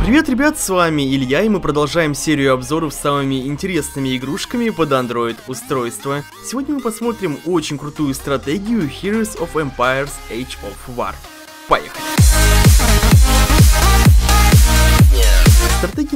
Привет, ребят, с вами Илья, и мы продолжаем серию обзоров с самыми интересными игрушками под Android устройства. Сегодня мы посмотрим очень крутую стратегию Heroes of Empires Age of War.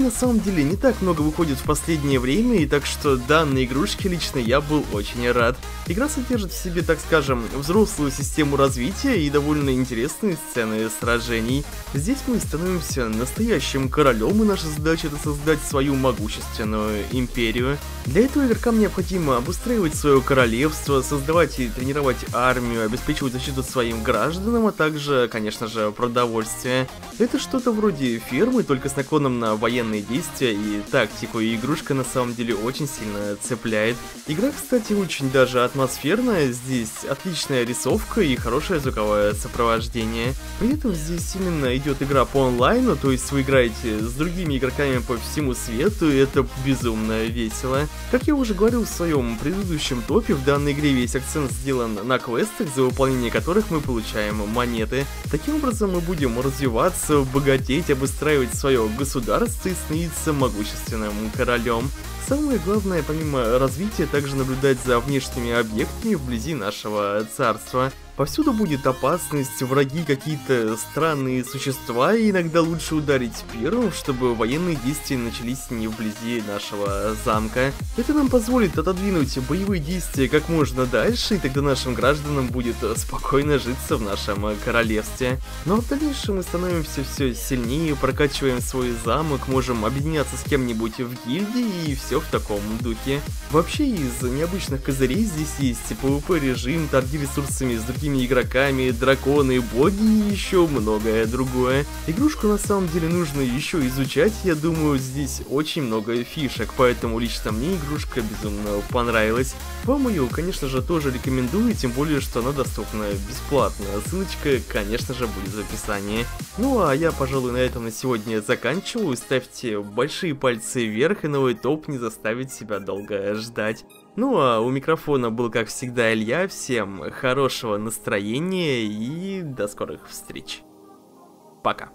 На самом деле не так много выходит в последнее время, и так что данной игрушке лично я был очень рад. Игра содержит в себе, так скажем, взрослую систему развития и довольно интересные сцены сражений. Здесь мы становимся настоящим королем, и наша задача это создать свою могущественную империю. Для этого игрокам необходимо обустраивать свое королевство, создавать и тренировать армию, обеспечивать защиту своим гражданам, а также, конечно же, продовольствие. Это что-то вроде фермы, только с наклоном на военные действия и тактику, и игрушка на самом деле очень сильно цепляет. Игра, кстати, очень даже атмосферная, здесь отличная рисовка и хорошее звуковое сопровождение. При этом здесь именно идет игра по онлайну, то есть вы играете с другими игроками по всему свету, и это безумно весело. Как я уже говорил в своем предыдущем топе, в данной игре весь акцент сделан на квестах, за выполнение которых мы получаем монеты. Таким образом мы будем развиваться, богатеть, обустраивать свое государство, государстве становиться могущественным королем. Самое главное, помимо развития, также наблюдать за внешними объектами вблизи нашего царства. Повсюду будет опасность, враги какие-то странные существа, и иногда лучше ударить первым, чтобы военные действия начались не вблизи нашего замка. Это нам позволит отодвинуть боевые действия как можно дальше, и тогда нашим гражданам будет спокойно житься в нашем королевстве. Но в дальнейшем мы становимся все сильнее, прокачиваем свой замок, можем объединяться с кем-нибудь в гильдии, и все в таком духе. Вообще, из необычных козырей здесь есть PvP режим, торги ресурсами с другими игроками, драконы, боги и еще многое другое. Игрушку на самом деле нужно еще изучать, я думаю, здесь очень много фишек, поэтому лично мне игрушка безумно понравилась. Вам ее, конечно же, тоже рекомендую, тем более, что она доступна бесплатно. Ссылочка, конечно же, будет в описании. Ну а я, пожалуй, на этом на сегодня заканчиваю. Ставьте большие пальцы вверх, и новый топ не заставит себя долго ждать. Ну а у микрофона был, как всегда, Илья. Всем хорошего настроения и до скорых встреч. Пока.